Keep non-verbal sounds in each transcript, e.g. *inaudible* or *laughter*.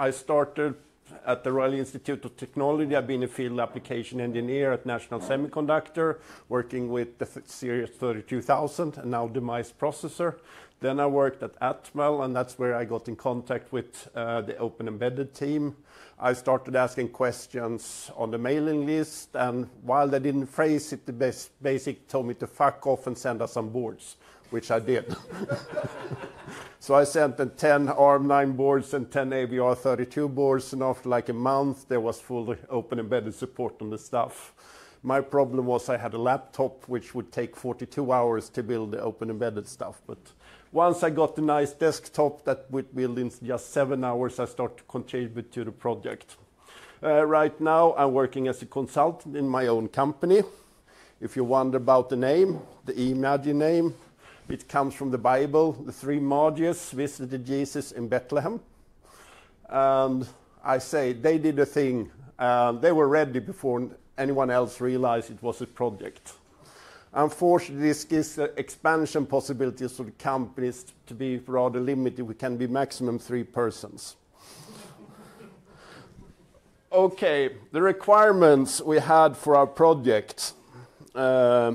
I started at the Royal Institute of Technology. I've been a field application engineer at National Semiconductor, working with the Series 32000 and now the demise processor. Then I worked at Atmel, and that's where I got in contact with uh, the OpenEmbedded team. I started asking questions on the mailing list, and while they didn't phrase it, they basic told me to fuck off and send us some boards, which I did. *laughs* So I sent them 10 Arm9 boards and 10 AVR32 boards, and after like a month, there was full OpenEmbedded support on the stuff. My problem was I had a laptop which would take 42 hours to build the OpenEmbedded stuff. But once I got a nice desktop that would build in just seven hours, I started to contribute to the project. Uh, right now, I'm working as a consultant in my own company. If you wonder about the name, the eMAGIN name, it comes from the Bible. The three Magi's visited Jesus in Bethlehem. And I say they did a thing. Um, they were ready before anyone else realized it was a project. Unfortunately, this gives expansion possibilities for the companies to be rather limited. We can be maximum three persons. Okay, the requirements we had for our project. Uh,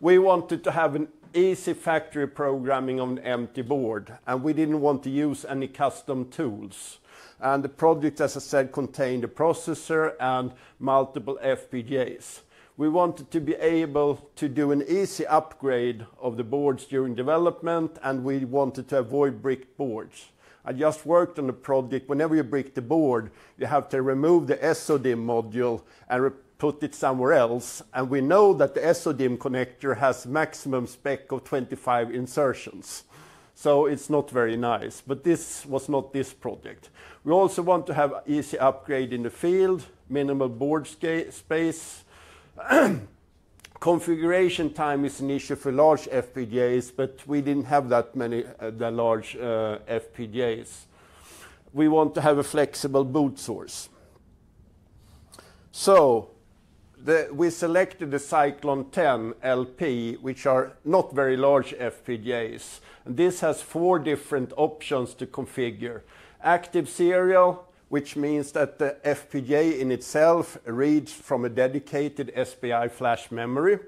we wanted to have an easy factory programming on empty board, and we didn't want to use any custom tools. And the project, as I said, contained a processor and multiple FPGAs. We wanted to be able to do an easy upgrade of the boards during development, and we wanted to avoid brick boards. I just worked on a project. Whenever you break the board, you have to remove the SODIMM module and put it somewhere else. And we know that the SODIMM connector has maximum spec of 25 insertions. So it's not very nice. But this was not this project. We also want to have easy upgrade in the field, minimal board space. *clears throat* Configuration time is an issue for large FPGAs, but we didn't have that many uh, the large uh, FPGAs. We want to have a flexible boot source. So we selected the Cyclone 10 LP, which are not very large FPGAs. And this has four different options to configure. Active serial, which means that the FPGA in itself reads from a dedicated SPI flash memory.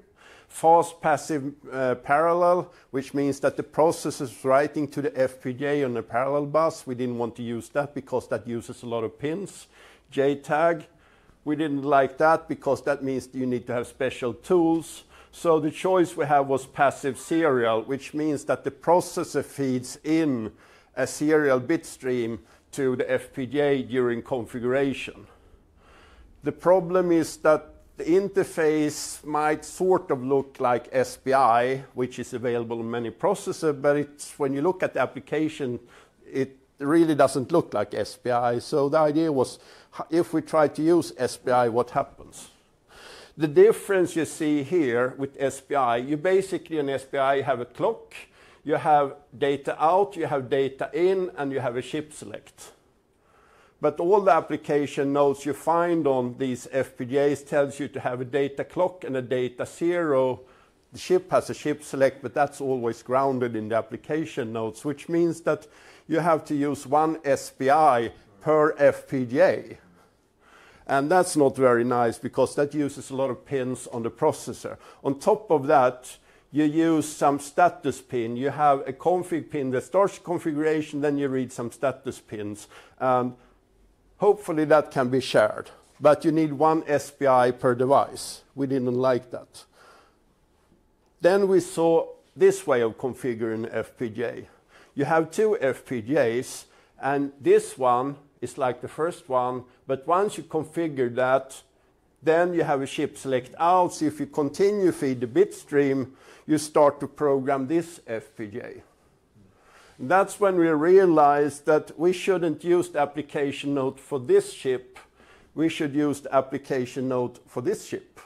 Fast passive uh, parallel, which means that the processor is writing to the FPGA on a parallel bus. We didn't want to use that because that uses a lot of pins. JTAG, we didn't like that because that means you need to have special tools. So the choice we had was passive serial, which means that the processor feeds in a serial bit stream to the FPGA during configuration. The problem is that the interface might sort of look like SPI, which is available in many processors, but when you look at the application, it really doesn't look like SPI. So the idea was, if we try to use SPI, what happens? The difference you see here with SPI, you basically in SPI have a clock, you have data out, you have data in, and you have a chip select. But all the application nodes you find on these FPGAs tells you to have a data clock and a data zero. The chip has a chip select, but that's always grounded in the application nodes, which means that you have to use one SPI per FPGA. And that's not very nice because that uses a lot of pins on the processor. On top of that, you use some status pin. You have a config pin that starts configuration, then you read some status pins. And hopefully, that can be shared. But you need one SPI per device. We didn't like that. Then we saw this way of configuring FPGA. You have two FPGAs, and this one is like the first one. But once you configure that, then you have a chip select out. So if you continue feed the bit stream, you start to program this FPGA. That's when we realized that we shouldn't use the application node for this chip. We should use the application node for this chip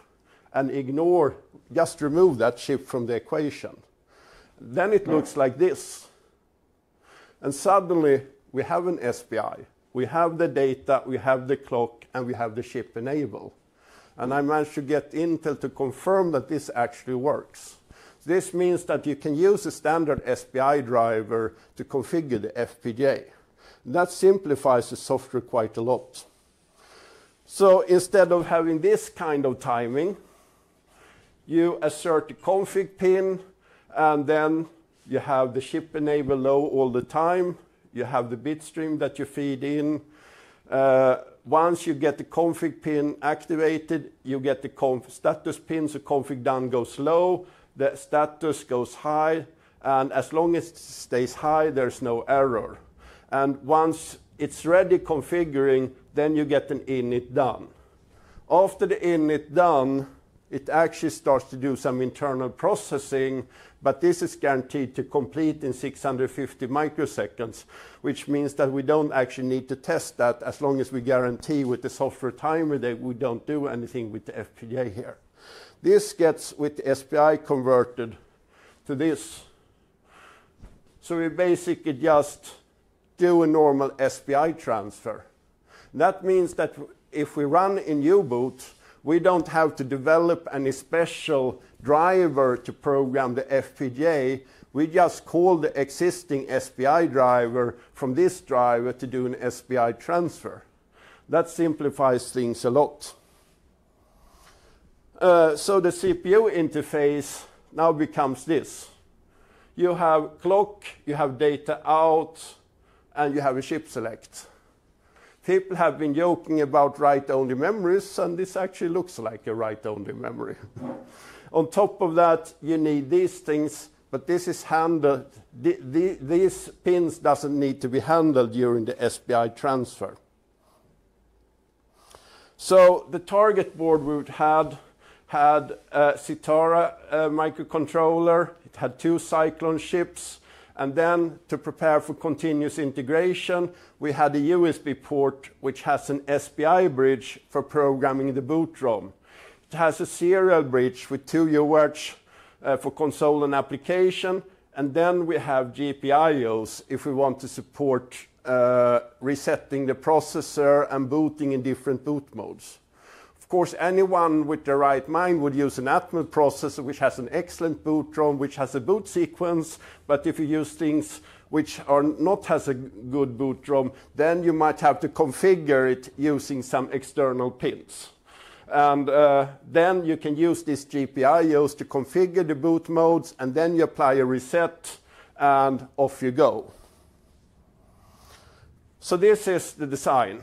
and ignore, just remove that chip from the equation. Then it looks like this. And suddenly, we have an SPI. We have the data, we have the clock, and we have the chip enable. And I managed to get Intel to confirm that this actually works. This means that you can use a standard SPI driver to configure the FPGA. That simplifies the software quite a lot. So instead of having this kind of timing, you assert the config pin, and then you have the chip enable low all the time. You have the bit stream that you feed in. Uh, once you get the config pin activated, you get the conf status pin, so config done goes low, the status goes high, and as long as it stays high, there's no error. And once it's ready configuring, then you get an init done. After the init done, it actually starts to do some internal processing, but this is guaranteed to complete in 650 microseconds, which means that we don't actually need to test that as long as we guarantee with the software timer that we don't do anything with the FPGA here. This gets with the SPI converted to this. So we basically just do a normal SPI transfer. That means that if we run in U-boot, we don't have to develop any special driver to program the FPGA. We just call the existing SPI driver from this driver to do an SPI transfer. That simplifies things a lot. Uh, so the CPU interface now becomes this. You have clock, you have data out, and you have a chip select. People have been joking about write-only memories, and this actually looks like a write-only memory. *laughs* On top of that, you need these things, but this is handled. The, the, these pins doesn't need to be handled during the SPI transfer. So the target board we had had a Sitara uh, microcontroller. It had two Cyclone chips. And then to prepare for continuous integration, we had a USB port which has an SPI bridge for programming the boot ROM. Has a serial bridge with two UARTs uh, for console and application, and then we have GPIOs if we want to support uh, resetting the processor and booting in different boot modes. Of course, anyone with the right mind would use an Atmel processor, which has an excellent boot ROM, which has a boot sequence. But if you use things which are not has a good boot ROM, then you might have to configure it using some external pins. And uh, then you can use these GPIOs to configure the boot modes, and then you apply a reset, and off you go. So this is the design.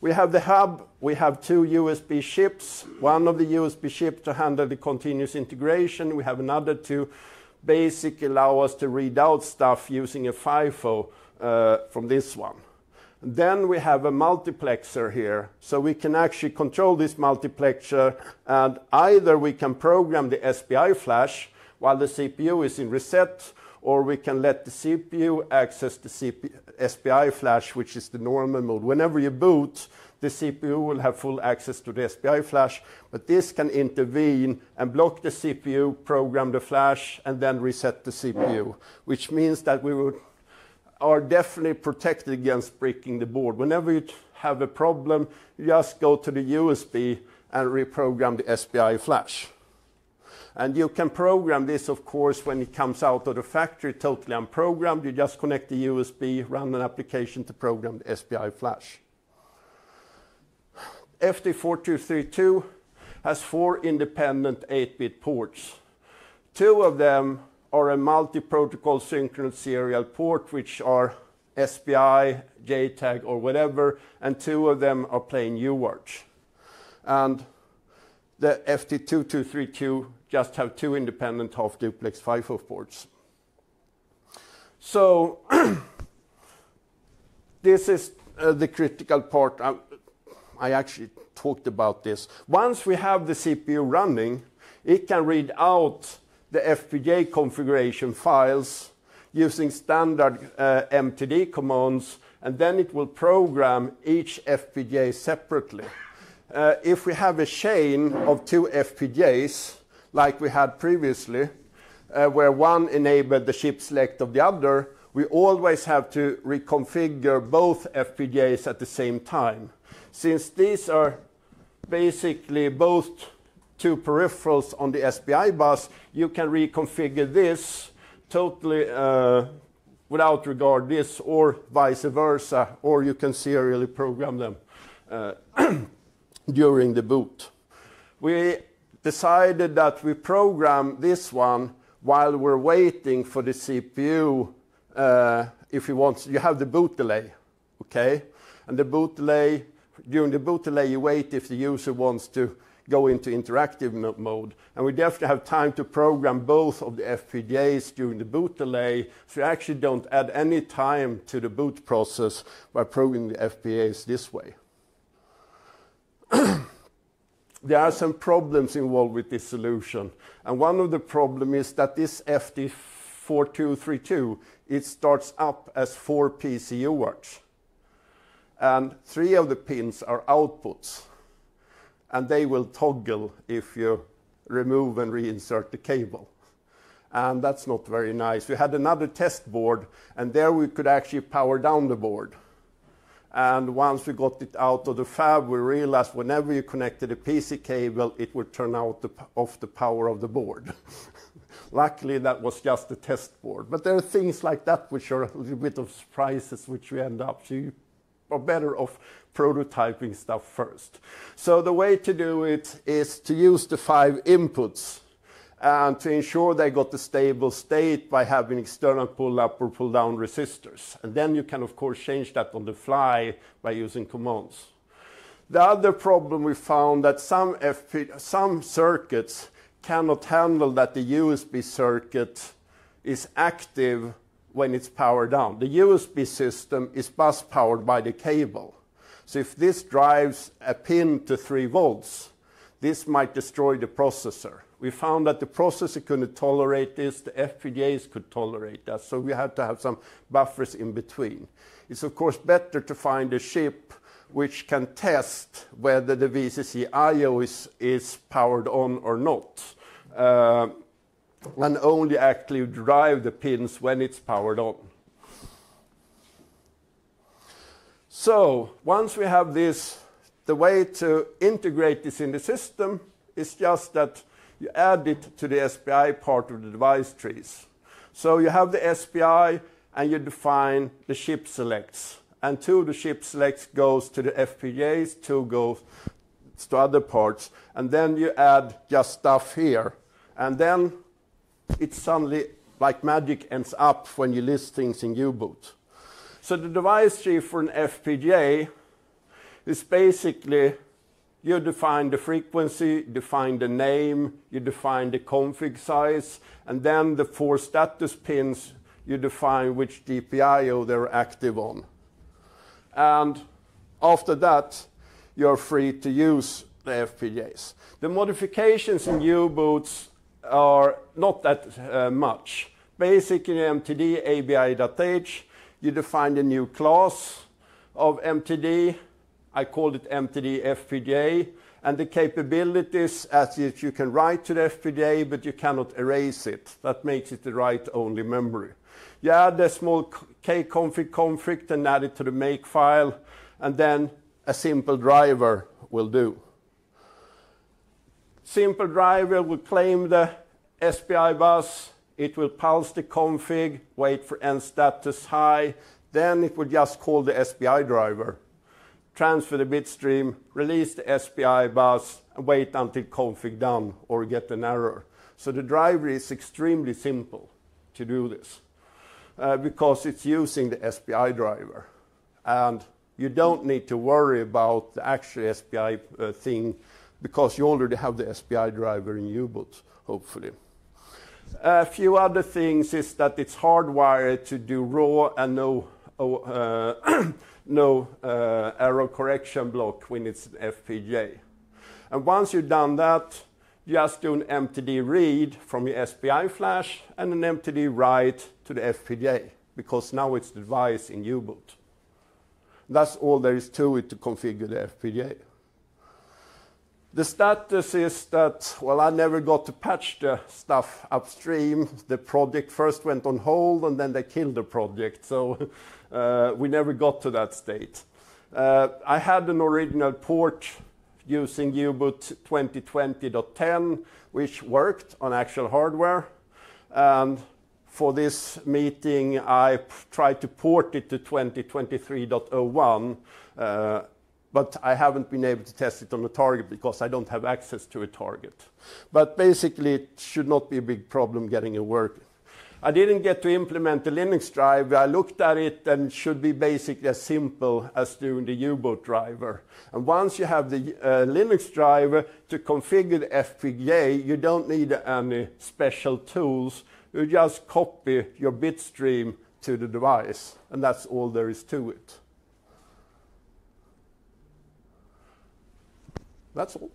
We have the hub, we have two USB chips, one of the USB chips to handle the continuous integration. We have another to basically allow us to read out stuff using a FIFO uh, from this one. Then we have a multiplexer here, so we can actually control this multiplexer, and either we can program the SPI flash while the CPU is in reset, or we can let the CPU access the CPU, SPI flash, which is the normal mode. Whenever you boot, the CPU will have full access to the SPI flash, but this can intervene and block the CPU, program the flash, and then reset the CPU, which means that we would, are definitely protected against breaking the board. Whenever you have a problem, you just go to the USB and reprogram the SPI flash. And you can program this, of course, when it comes out of the factory totally unprogrammed. You just connect the USB, run an application to program the SPI flash. FT4232 has four independent 8-bit ports. Two of them are a multi-protocol synchronous serial port, which are SPI, JTAG, or whatever, and two of them are plain UART. And the FT2232 just have two independent half-duplex FIFO ports. So *clears throat* this is uh, the critical part. I, I actually talked about this. Once we have the CPU running, it can read out the FPGA configuration files using standard uh, MTD commands, and then it will program each FPGA separately. Uh, if we have a chain of two FPGAs, like we had previously, uh, where one enabled the chip select of the other, we always have to reconfigure both FPGAs at the same time. Since these are basically both two peripherals on the SPI bus, you can reconfigure this totally uh, without regard this or vice versa, or you can serially program them uh, *clears throat* during the boot. We decided that we program this one while we're waiting for the CPU. Uh, if you want, you have the boot delay, okay? And the boot delay, during the boot delay, you wait if the user wants to go into interactive mode. And we definitely have time to program both of the FPGAs during the boot delay, so you actually don't add any time to the boot process by programming the FPGAs this way. *clears throat* there are some problems involved with this solution. And one of the problem is that this FT4232, it starts up as four PCU words. And three of the pins are outputs. And they will toggle if you remove and reinsert the cable. And that's not very nice. We had another test board, and there we could actually power down the board. And once we got it out of the fab, we realized whenever you connected a PC cable, it would turn out the, off the power of the board. *laughs* Luckily, that was just a test board. But there are things like that which are a little bit of surprises, which we end up. So you are better off prototyping stuff first. So the way to do it is to use the five inputs and to ensure they got the stable state by having external pull-up or pull-down resistors. And then you can, of course, change that on the fly by using commands. The other problem we found that some, FP, some circuits cannot handle that the USB circuit is active when it's powered down. The USB system is bus powered by the cable. So if this drives a pin to 3 volts, this might destroy the processor we found that the processor couldn't tolerate this, the FPGAs could tolerate that, so we had to have some buffers in between. It's of course better to find a chip which can test whether the VCC IO is, is powered on or not, uh, and only actually drive the pins when it's powered on. So once we have this, the way to integrate this in the system is just that you add it to the SPI part of the device trees. So you have the SPI and you define the chip selects. And two of the chip selects goes to the FPGAs, two goes to other parts. And then you add just stuff here. And then it suddenly, like magic, ends up when you list things in U-boot. So the device tree for an FPGA is basically you define the frequency, define the name, you define the config size, and then the four status pins, you define which GPIO they're active on. And after that, you're free to use the FPGAs. The modifications in U-boots are not that uh, much. Basically, MTD ABI.H, you define a new class of MTD, I called it MTD FPGA, and the capabilities as if you can write to the FPGA, but you cannot erase it. That makes it the write-only memory. You add a small kconfig config and add it to the make file, and then a simple driver will do. Simple driver will claim the SPI bus, it will pulse the config, wait for end status high, then it will just call the SPI driver transfer the bit stream, release the SPI bus, and wait until config done or get an error. So the driver is extremely simple to do this uh, because it's using the SPI driver. And you don't need to worry about the actual SPI uh, thing because you already have the SPI driver in U-boot, hopefully. A few other things is that it's hardwired to do raw and no uh, *clears throat* no uh, error correction block when it's an FPGA. And once you've done that, just do an MTD read from your SPI flash and an MTD write to the FPGA, because now it's the device in U-boot. That's all there is to it to configure the FPGA. The status is that, well, I never got to patch the stuff upstream. The project first went on hold, and then they killed the project. So *laughs* uh, we never got to that state. Uh, I had an original port using U-boot 2020.10, which worked on actual hardware. And for this meeting, I tried to port it to 2023.01, uh, but I haven't been able to test it on a target because I don't have access to a target. But basically, it should not be a big problem getting it working. I didn't get to implement the Linux driver. I looked at it and it should be basically as simple as doing the U-boot driver. And once you have the uh, Linux driver to configure the FPGA, you don't need any special tools. You just copy your bit stream to the device, and that's all there is to it. That's all.